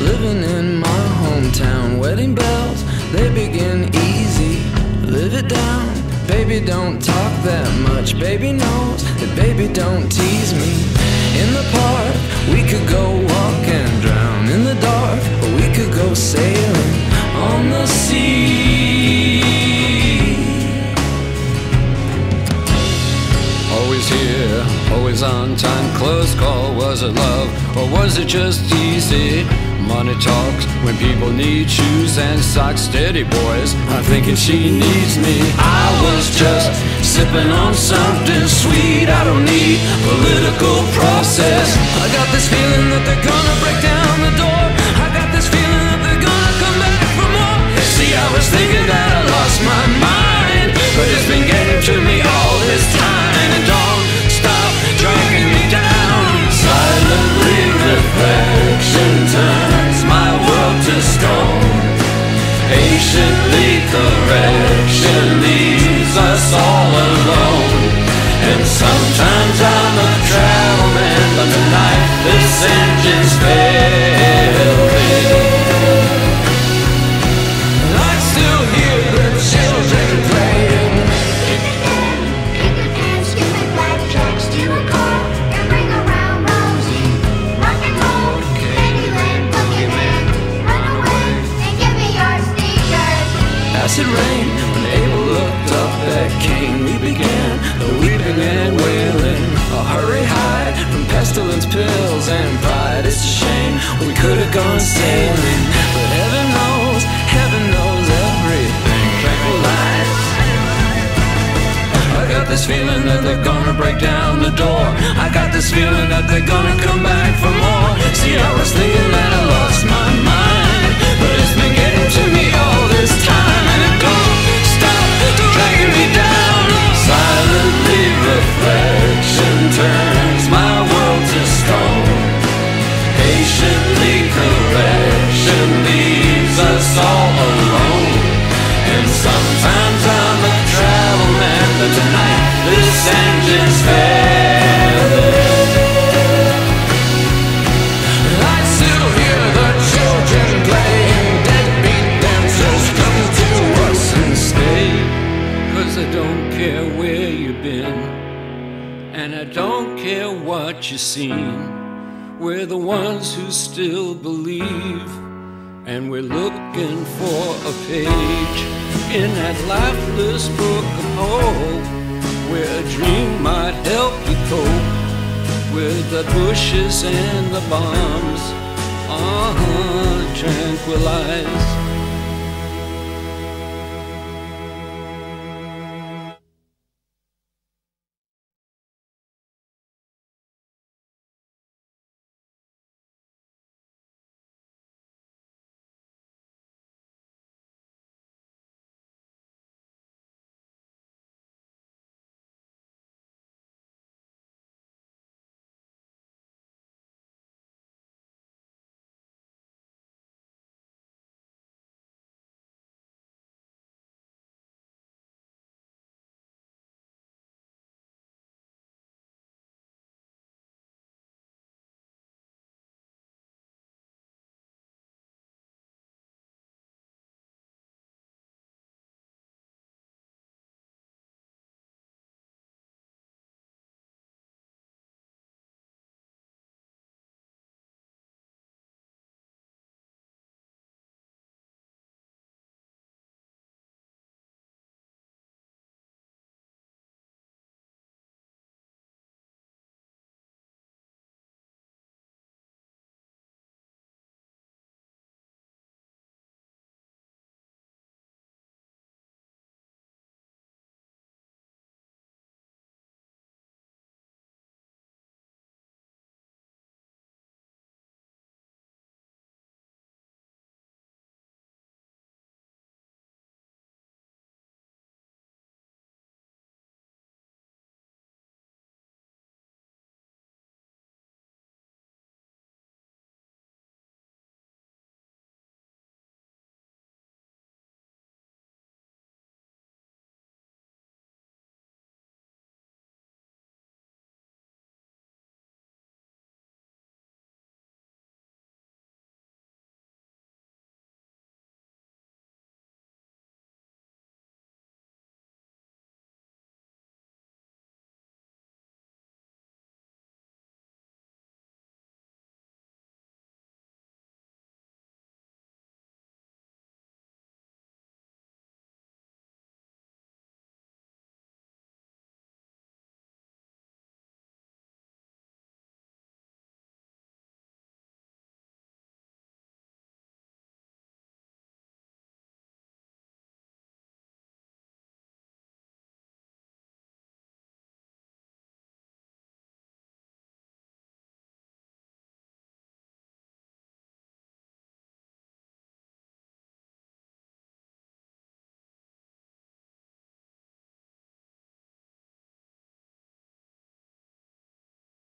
Living in my hometown, wedding bells, they begin easy. Live it down, baby, don't talk that much. Baby knows that baby don't tease me. In the park, we could go walk and drown. In the dark, or we could go sailing on the sea. Always here, always on time. Close call, was it love or was it just easy? Money talks when people need shoes and socks. Steady boys, I'm thinking she needs me. I was just sipping on something sweet. I don't need political process. I got this feeling that they're gonna break down the door. I got this feeling that they're gonna come back for more. See, I was thinking that I lost my mind, Correction leaves us all alone. And sometimes I'm a travel man, but tonight this engine's failing. Gone sailing, but heaven knows, heaven knows everything. Tranquilize. I got this feeling that they're gonna break down the door. I got this feeling that they're gonna come back for more. See, I was thinking that I lost my and I don't care what you've seen. We're the ones who still believe, and we're looking for a page in that lifeless book of hope, where a dream might help you cope with the bushes and the bombs. Uh huh, tranquilize.